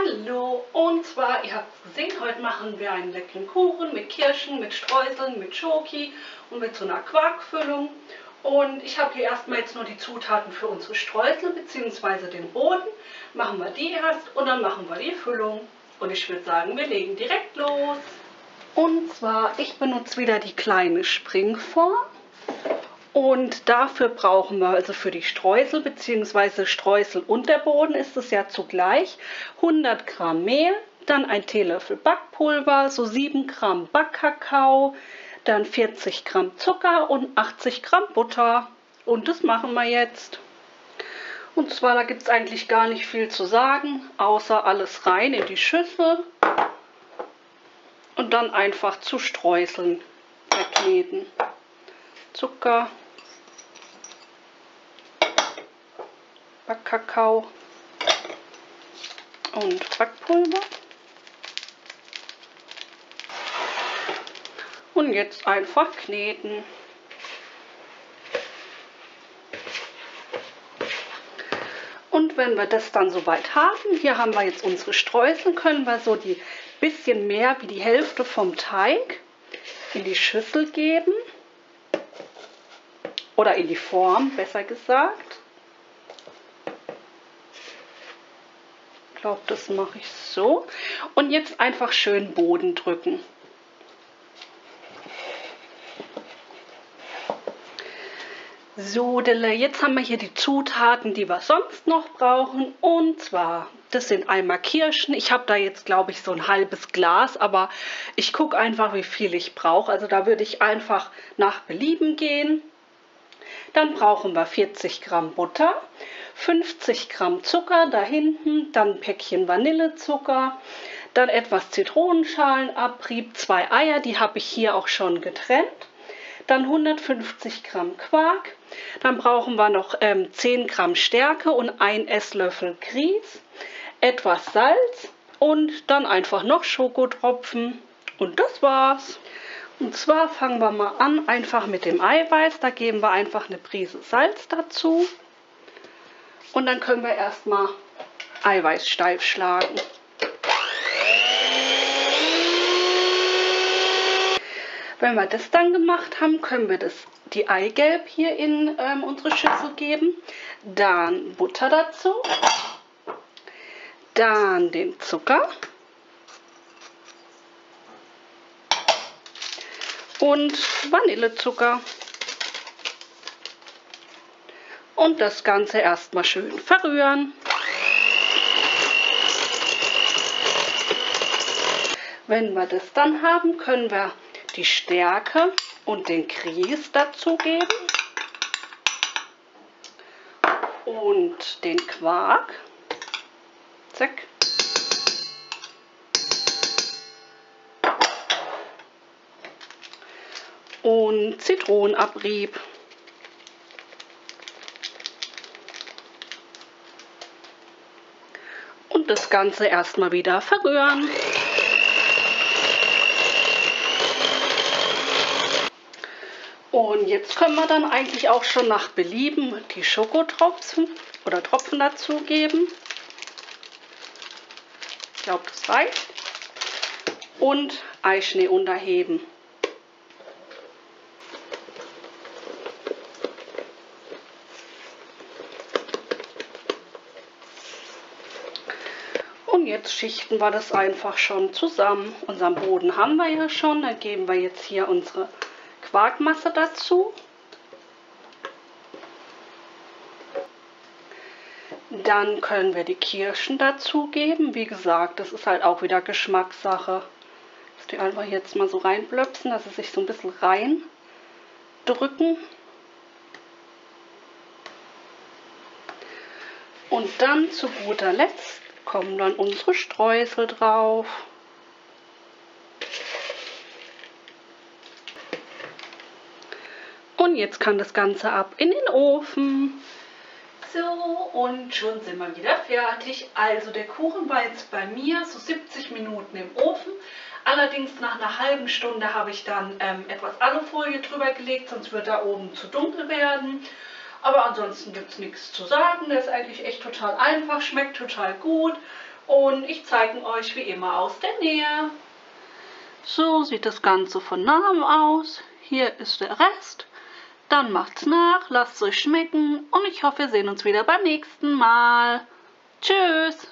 Hallo, und zwar, ihr habt es gesehen, heute machen wir einen leckeren Kuchen mit Kirschen, mit Streuseln, mit Schoki und mit so einer Quarkfüllung. Und ich habe hier erstmal jetzt nur die Zutaten für unsere Streusel bzw. den Boden. Machen wir die erst und dann machen wir die Füllung. Und ich würde sagen, wir legen direkt los. Und zwar, ich benutze wieder die kleine Springform. Und dafür brauchen wir also für die Streusel bzw. Streusel und der Boden ist es ja zugleich 100 Gramm Mehl, dann ein Teelöffel Backpulver, so 7 Gramm Backkakao, dann 40 Gramm Zucker und 80 Gramm Butter. Und das machen wir jetzt. Und zwar, da gibt es eigentlich gar nicht viel zu sagen, außer alles rein in die Schüssel und dann einfach zu streuseln, verkneten. Zucker, Backkakao und Backpulver. Und jetzt einfach kneten. Und wenn wir das dann soweit haben, hier haben wir jetzt unsere Streusel, können wir so die bisschen mehr wie die Hälfte vom Teig in die Schüssel geben. Oder in die Form, besser gesagt. Ich glaube, das mache ich so. Und jetzt einfach schön Boden drücken. So, jetzt haben wir hier die Zutaten, die wir sonst noch brauchen. Und zwar, das sind einmal Kirschen. Ich habe da jetzt, glaube ich, so ein halbes Glas, aber ich gucke einfach, wie viel ich brauche. Also da würde ich einfach nach Belieben gehen. Dann brauchen wir 40 Gramm Butter, 50 Gramm Zucker da hinten, dann ein Päckchen Vanillezucker, dann etwas Zitronenschalenabrieb, zwei Eier, die habe ich hier auch schon getrennt, dann 150 Gramm Quark, dann brauchen wir noch ähm, 10 Gramm Stärke und ein Esslöffel Grieß, etwas Salz und dann einfach noch Schokotropfen und das war's. Und zwar fangen wir mal an einfach mit dem Eiweiß. Da geben wir einfach eine Prise Salz dazu. Und dann können wir erstmal Eiweiß steif schlagen. Wenn wir das dann gemacht haben, können wir das, die Eigelb hier in ähm, unsere Schüssel geben. Dann Butter dazu. Dann den Zucker. Und Vanillezucker. Und das Ganze erstmal schön verrühren. Wenn wir das dann haben, können wir die Stärke und den Grieß dazugeben. Und den Quark. Zack. Und Zitronenabrieb. Und das Ganze erstmal wieder verrühren. Und jetzt können wir dann eigentlich auch schon nach Belieben die Schokotropfen oder Tropfen dazugeben. Ich glaube, das reicht. Und Eischnee unterheben. Und jetzt schichten wir das einfach schon zusammen. Unseren Boden haben wir ja schon. Dann geben wir jetzt hier unsere Quarkmasse dazu. Dann können wir die Kirschen dazugeben. Wie gesagt, das ist halt auch wieder Geschmackssache. Dass die einfach jetzt mal so reinblöpsen, dass sie sich so ein bisschen rein drücken. Und dann zu guter Letzt kommen dann unsere Streusel drauf. Und jetzt kann das Ganze ab in den Ofen. So, und schon sind wir wieder fertig. Also der Kuchen war jetzt bei mir so 70 Minuten im Ofen. Allerdings nach einer halben Stunde habe ich dann ähm, etwas Alufolie drüber gelegt, sonst wird da oben zu dunkel werden. Aber ansonsten gibt es nichts zu sagen. Der ist eigentlich echt total einfach, schmeckt total gut und ich zeige euch wie immer aus der Nähe. So sieht das Ganze von nahem aus. Hier ist der Rest. Dann macht's nach, lasst es euch schmecken und ich hoffe, wir sehen uns wieder beim nächsten Mal. Tschüss!